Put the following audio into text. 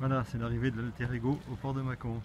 Voilà, c'est l'arrivée de l'Alter Ego au port de Mâcon.